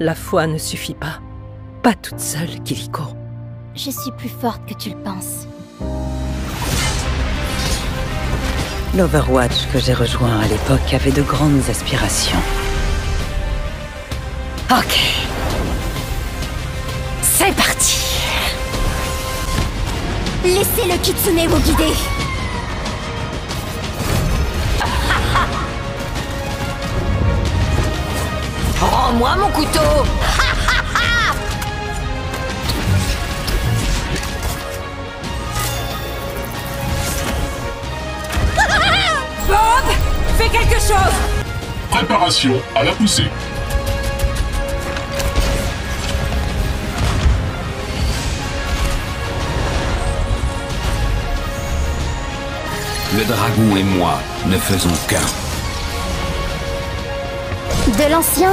La foi ne suffit pas. Pas toute seule, Kiriko. Je suis plus forte que tu le penses. L'Overwatch que j'ai rejoint à l'époque avait de grandes aspirations. Ok. C'est parti Laissez le Kitsune vous guider Rends-moi mon couteau Bob Fais quelque chose Préparation à la poussée. Le dragon et moi ne faisons qu'un. De l'ancien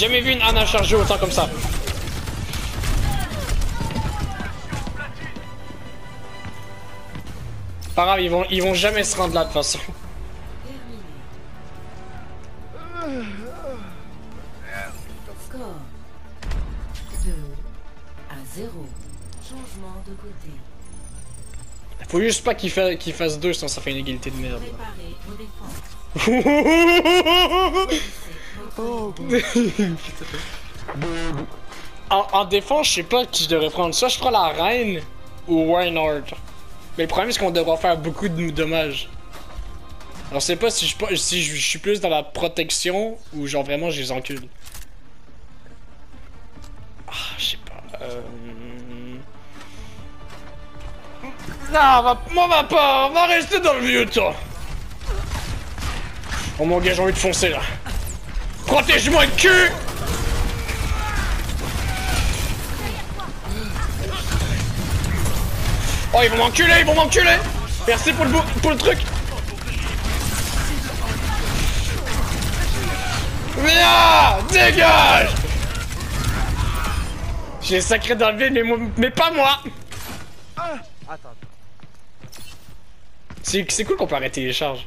Jamais vu une Anna chargée autant comme ça. Pas grave, ils vont, ils vont jamais se rendre là de toute façon. Score 2 à 0. Changement de côté. Faut juste pas qu'il fa- qu'il fasse deux, sinon ça fait une égalité de merde. Défenses. En, en défense, je sais pas qui je devrais prendre. Soit je prends la reine ou Reinhardt. Mais le problème, c'est qu'on devra faire beaucoup de dommages. Alors, je sais pas si je, suis plus dans la protection ou genre vraiment je les encule. Ah, je sais pas. Euh... Non, va, moi va pas, va rester dans le vieux toi. Oh mon gars, j'ai envie de foncer là. Protège-moi le cul. Oh, ils vont m'enculer, ils vont m'enculer. Merci pour le, pour le truc. Viens Dégage. J'ai sacré dans le vide, mais, mais pas moi. Attends. C'est c'est cool qu'on peut arrêter les charges.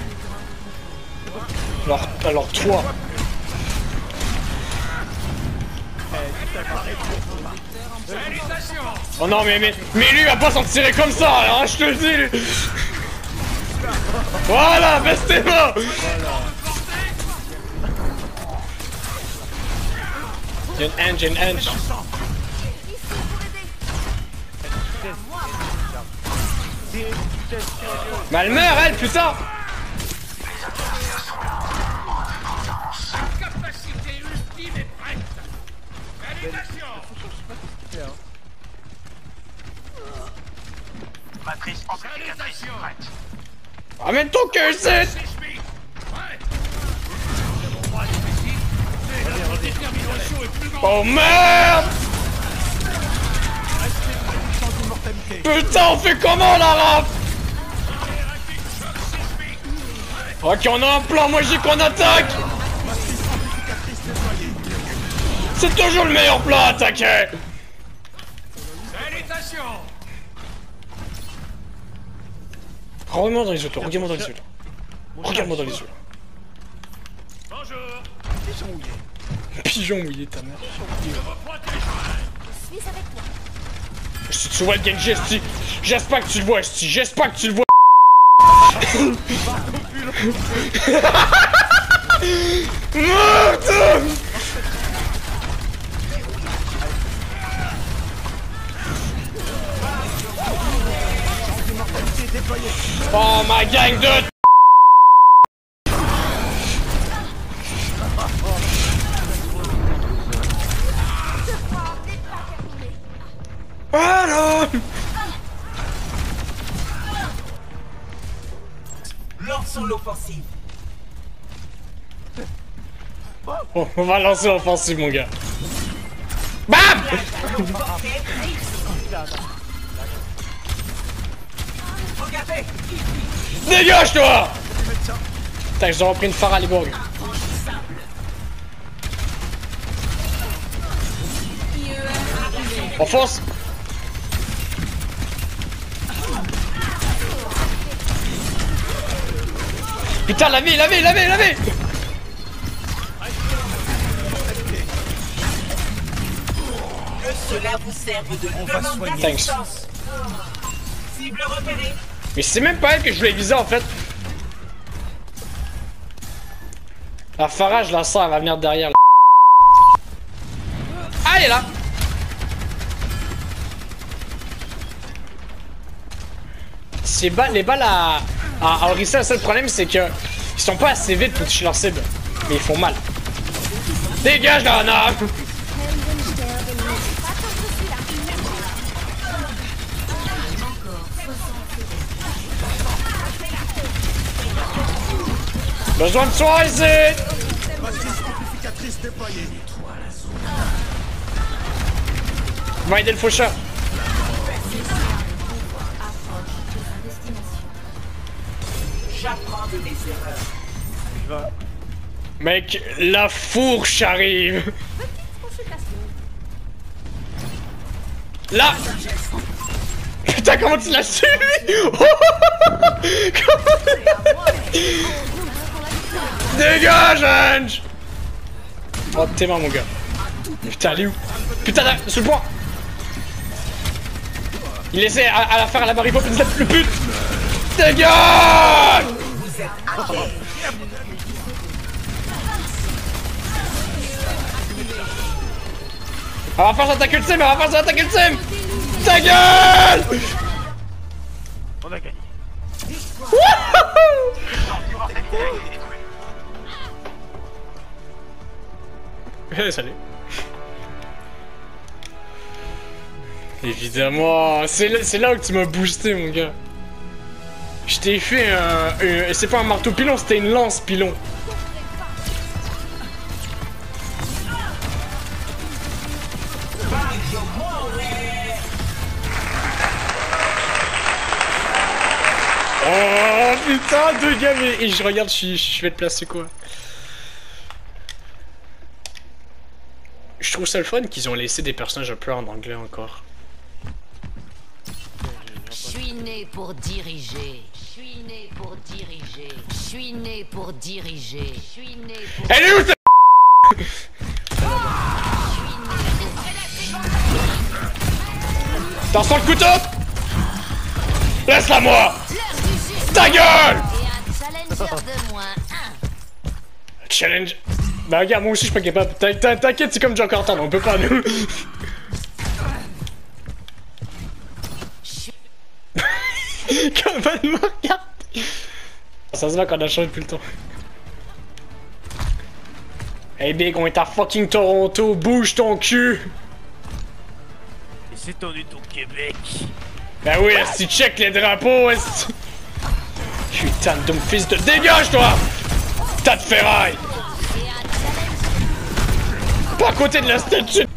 alors, alors toi. Oh non mais, mais, mais lui il va pas s'en tirer comme ça alors je te le dis lui. Voilà, restez-moi J'ai une hange, j'ai une elle putain Amène ton cœur ici Oh merde. Putain, on fait comment la rap? Ok, on a un plan, moi j'ai qu'on attaque. C'est toujours le meilleur plan à attaquer Regarde-moi dans les yeux, toi, regarde-moi dans les yeux. toi. Regarde-moi dans les yeux. Pigeon mouillé, ta mère. Suis avec moi. Si tu vois le Genji, esti. J'espère que tu le vois, Esti. J'espère que tu le vois. Merde Oh ma gang de Voilà Lançons l'offensive. Bon, on va lancer l'offensive mon gars. BAM Dégage toi Putain, j'ai repris une phare à Libourg. On fonce Putain, la vie, la vie, la vie, la vie Que cela vous serve de commande Thanks. Cible repérée. Mais c'est même pas elle que je voulais viser en fait. La Farah, je la sens, elle va venir derrière. là. Ah, elle est là! Ces balles, les balles à, à, à le seul problème c'est que ils sont pas assez vite pour toucher leur cible. Mais ils font mal. Dégage là, non! Besoin de soin ici! Va aider le faucheur. Mec, la fourche arrive! Là! Putain, comment tu l'as Dégage, Ange! Oh, t'es mort, mon gars. Putain, elle est où? Putain, là, sur le point! Il essaie à, à la faire à la Barry Poppins, le pute! Dégage! On va faire s'attaquer le team, on va faire s'attaquer le team Ta gueule On a gagné. salut. Évidemment, c'est là, là où tu m'as boosté, mon gars. Je t'ai fait un... c'est pas un marteau pilon, c'était une lance pilon. Oh putain, deux gars. Et je regarde, je vais te placer quoi Je trouve ça le fun qu'ils ont laissé des personnages un peu en anglais encore. Je suis né pour diriger. Je suis né pour diriger. Je suis né pour diriger. Je suis né pour. Elle est où cette T'en sens le couteau Laisse-la moi Ta gueule Et un challenger de moins un. Challenge Bah regarde, moi aussi je suis pas capable. T'in- t'in- T'inquiète, c'est comme John Carter, on peut pas nous. Comment elle me regarde Ça se voit qu'on a changé depuis le temps. Hey Big, on est à fucking Toronto, bouge ton cul Et c'est tendu au Québec. Bah oui, si check les drapeaux, est Putain de fils de... Dégage, toi Tas de ferraille Pas à côté de la statue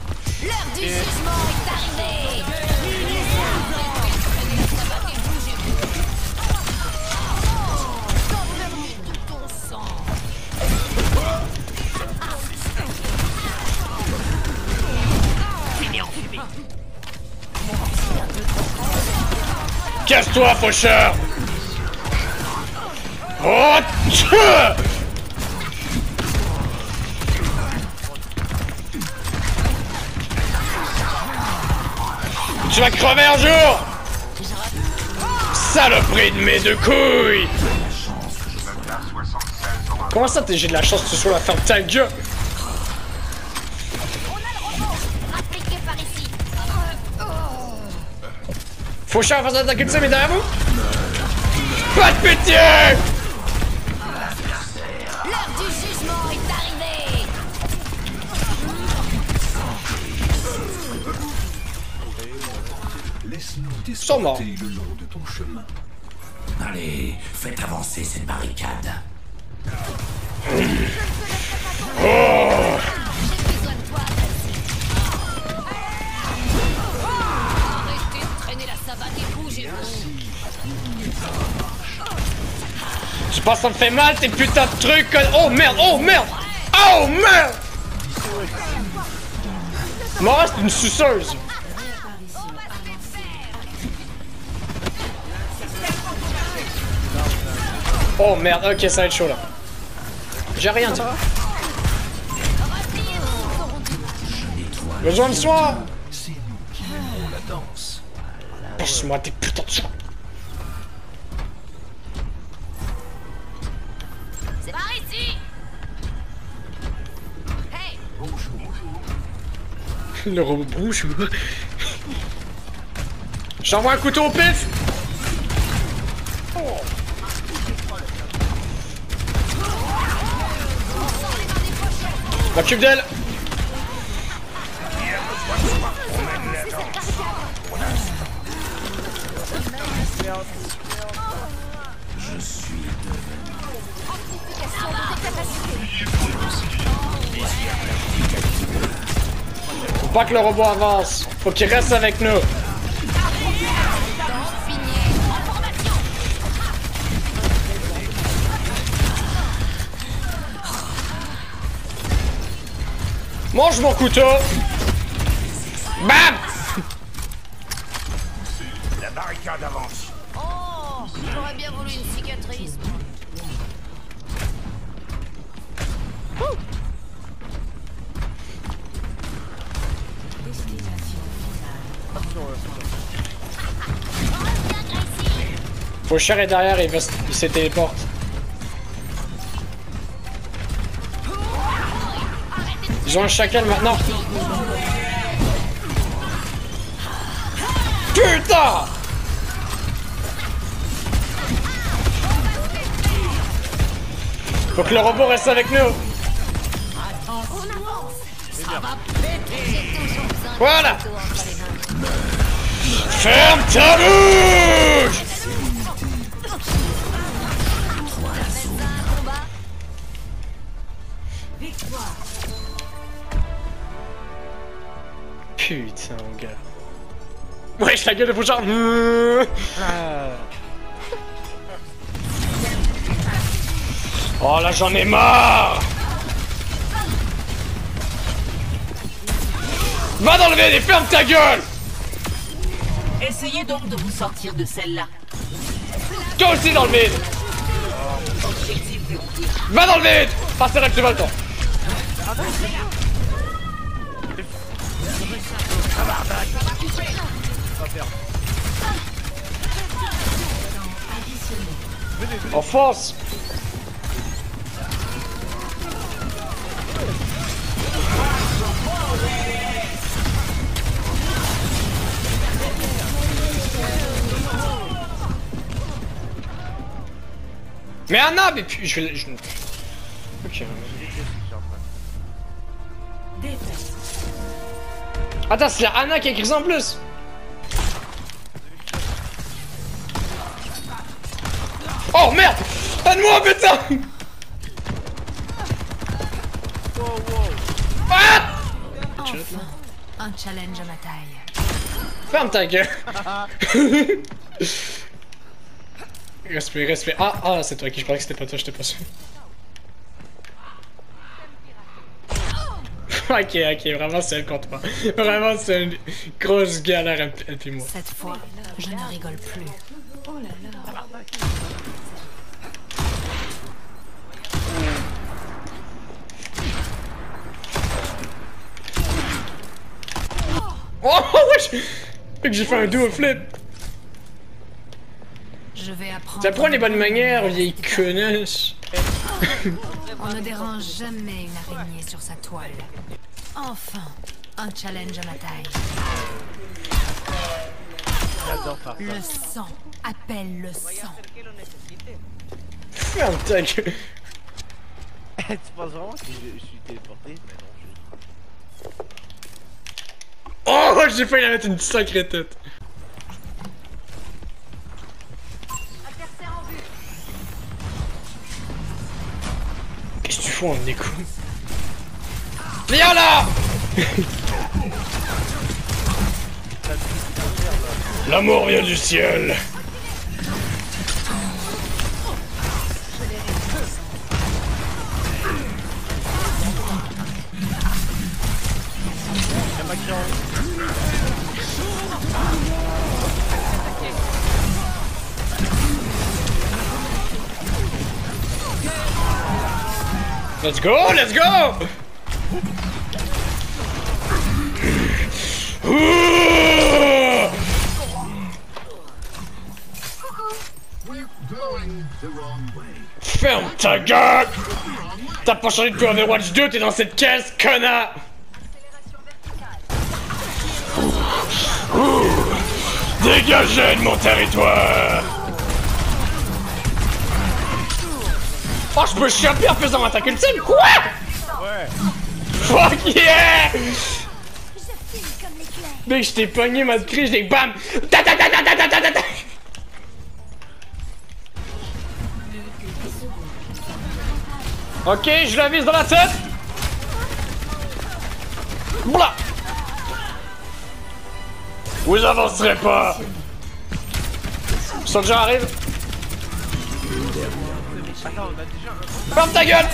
L'heure du jugement est arrivée. Ton sang. Casse-toi, faucheur Oh Tu vas crever un jour. Saloperie de mes deux couilles. Comment ça j'ai de la chance que tu sois la ferme ta gueule Faut cher face à ta culture, mais derrière vous Pas de pitié sont morts. le long de ton chemin. Allez, faites avancer cette barricade. Arrêtez de traîner la savate et bougez-vous. Je pense que ça me fait mal tes putains de trucs Oh merde, oh merde Oh merde Mora c'est une suceuse Oh merde, ok ça va être chaud là. J'ai rien dit. Besoin de soin C'est nous qui mènerons la danse. Passe-moi tes putains de soins C'est par ici Hey Le robot bouge J'envoie un couteau au pif M'occupe d'elle Faut pas que le robot avance. Faut qu'il reste avec nous. Mange mon couteau Bam La barricade avance. Oh J'aurais bien voulu une cicatrice. Faucheur est derrière, il, va il se téléporte. Ils ont chacal maintenant. Putain Faut que le robot reste avec nous. Voilà Ferme ta bouche Putain, mon gars. Wesh, la gueule de Faucheur Oh là, j'en ai marre. Va dans le VD, ferme ta gueule. Essayez donc de vous sortir de celle-là. Toi aussi dans le vide Va dans le vide Ah, c'est là que temps Enfonce Mais Anna, mais puis je vais... Je... Attends, c'est Anna qui a écrit ça en plus Oh merde Aide-moi putain Ah Enfin, un challenge à ma taille. Ferme ta gueule Respect, respect. Ah, ah, c'est toi qui je croyais que c'était pas toi, j'étais pas sûr. ok, ok, vraiment c'est elle contre moi. Vraiment c'est une grosse galère, elle elle puis moi. Cette fois, je ne rigole plus. Oh, wesh Fait que j'ai fait un duo flip Je vais apprendre. Ça prend les bonnes manières, vieille connasse. On ne dérange jamais une araignée sur sa toile. Enfin, un challenge à ma taille. Le sang appelle le sang. Ferme ta gueule. tu penses vraiment que je, je suis téléporté? Mais non, je... Oh, j'ai failli la mettre une sacrée tête. Qu'est-ce que tu fous en écho? Viens là L'amour vient du ciel. Let's go, let's go! Ferme ta gueule! T'as pas changé depuis Overwatch 2, t'es dans cette caisse, connard Dégagez de mon territoire. Oh, je peux choper en faisant attaquer le team Quoi? Ouais. Fuck yeah! Mec, je t'ai pogné ma cri, je bam! Ta ta ta ta ta ta ta ta Ok, je la vise dans la tête. Blah Vous avancerez pas. Soldier arrive. Ferme ta gueule.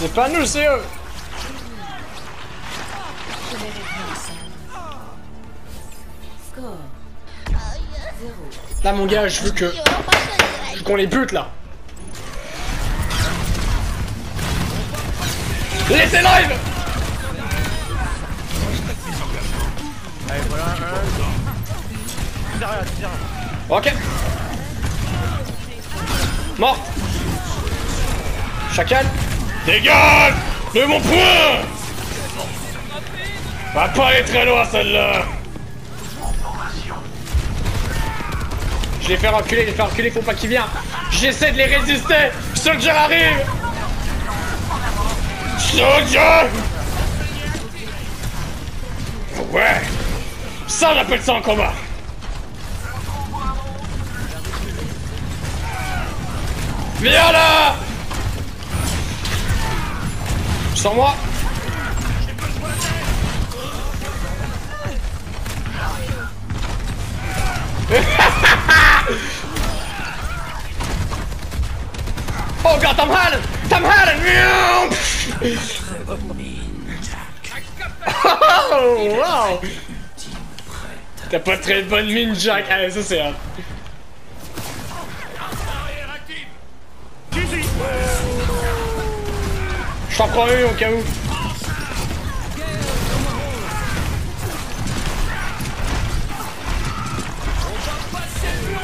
C'est pas nous, c'est eux. Là mon gars, je veux que... je veux qu'on les bute là. Laissez live Allez, voilà, un... Ok. Mort. Chacal. Dégage De mon point Va pas aller très loin celle-là. Je les fais reculer, je les fais reculer, faut pas qu'il vienne J'essaie de les résister. Soldier arrive. Soldier. Ouais Ça on appelle ça un combat. Viens là Sans moi. Oh god, Tom Holland Tom Holland Oh wow T'as pas très bonne mine Jack. Allez ça c'est hot. Je t'en prends une au cas où.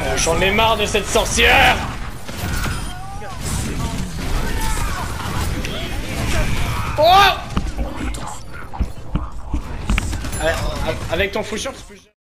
Euh, J'en ai marre de cette sorcière. Oh! Avec- Avec ton shot, tu peux...